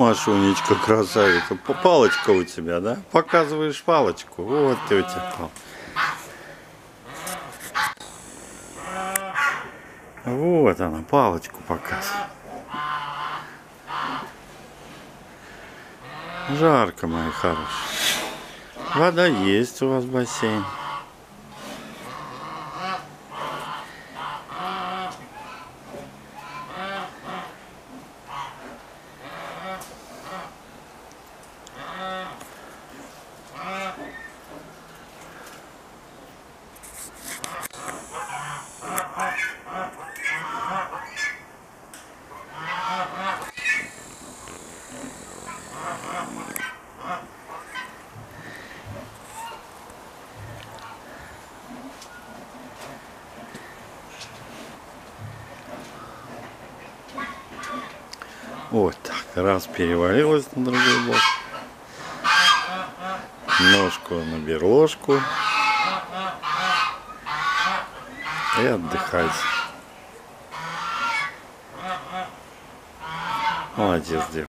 Машунечка, красавица. Палочка у тебя, да? Показываешь палочку. Вот пал. Вот она, палочку показывает. Жарко, мои хорошие. Вода есть у вас в бассейн. Вот так. Раз перевалилась на другой бок. Ножку на берложку. И отдыхать. Молодец, девочка.